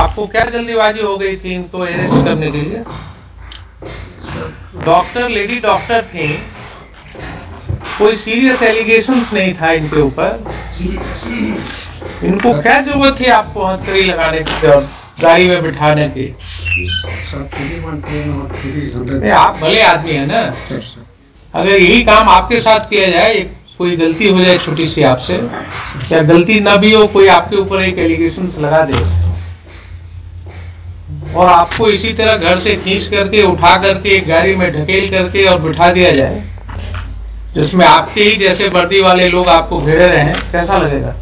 आपको क्या जल्दीबाजी हो गई थी इनको अरेस्ट करने के लिए? डॉक्टर लेडी डॉक्टर थे। कोई सीरियस एलिगेशंस नहीं था इनके ऊपर। इनको क्या ज़रूरत थी आपको हथकड़ी लगाने की और गाड़ी में बिठाने की? आप भले आदमी है ना। अगर यही काम आपके साथ किया जाए, कोई गलती हो जाए छोटी सी आपसे, या गलती ना भी हो, कोई आपके ऊपर एक एलिगेशन लगा दे। और आपको इसी तरह घर से खींच करके उठा करके एक गाड़ी में ढकेल करके और बिठा दिया जाए। जिसमें आपके ही जैसे वर्दी वाले लोग आपको घेरे रहे हैं। कैसा लगेगा?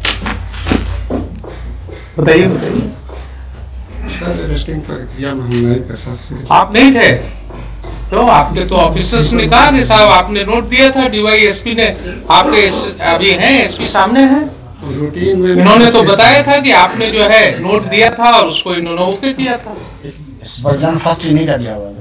बताइए बताइए। आप नहीं थे? तो आपके तो ऑफिसर्स ने कहा कि साहब आपने नोट दिया था डीवाईएसपी ने। आपके अभी हैं एसपी सामने हैं? रूटीन में इन्होंने तो बताया था कि आपने जो है नोट दिया था और उसको इन्होंने ओके किया था। बलिदान फ़र्स्ट इन्हीं का दिया हुआ है।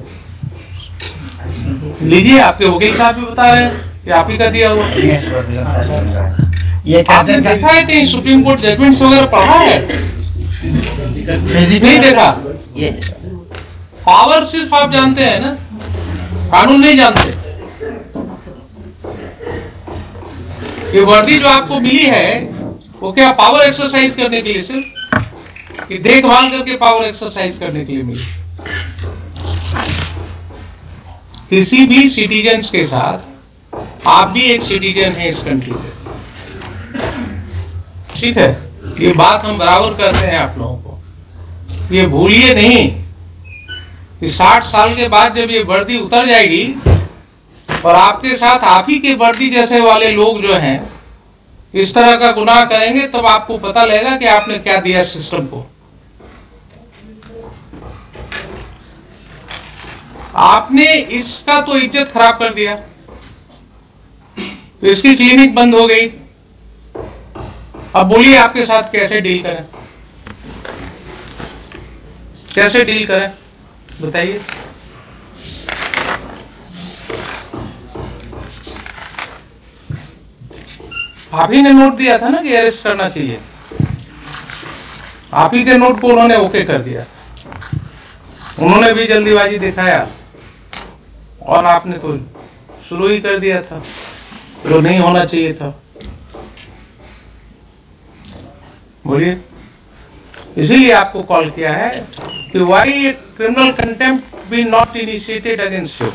लीजिए आपके वकील साहब भी बता रहे हैं कि आप ही का दिया हुआ। ये है। आपने हैं देखा है कहीं सुप्रीम कोर्ट जजमेंट्स वगैरह पढ़ा है? कि नहीं देखा? ये। पावर सिर्फ़ आप जानते हैं ना? कानून नहीं जानते। ये वर्दी जो आपको मिली है वो क्या पावर एक्सरसाइज करने के लिए सिर्फ़? कि देखभाल करके पावर एक्सरसाइज करने के लिए मिली। किसी भी सिटीजन के साथ, आप भी एक सिटीजन है इस कंट्री के ठीक है? ये बात हम बराबर करते हैं आप लोगों को। ये भूलिए नहीं कि 60 साल के बाद जब ये वर्दी उतर जाएगी, और आपके साथ आप ही के वर्दी जैसे वाले लोग जो हैं इस तरह का गुनाह करेंगे, तब आपको पता लगेगा कि आपने क्या दिया सिस्टम को। आपने इसका तो इज़्ज़त खराब कर दिया। तो इसकी क्लिनिक बंद हो गई। अब बोलिए आपके साथ कैसे डील करें? कैसे डील करें? बताइए। आप ही ने नोट दिया था ना कि अरेस्ट करना चाहिए। आप ही के नोट को उन्होंने ओके कर दिया। उन्होंने भी जल्दीबाजी दिखाया। और आपने तो शुरू ही कर दिया था। जो तो नहीं होना चाहिए था। बोलिए। इसीलिए आपको कॉल किया है कि why criminal contempt be not initiated against you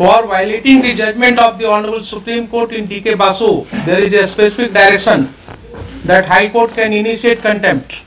for violating the judgment of the Honorable Supreme Court in DK Basu, there is a specific direction that High Court can initiate contempt.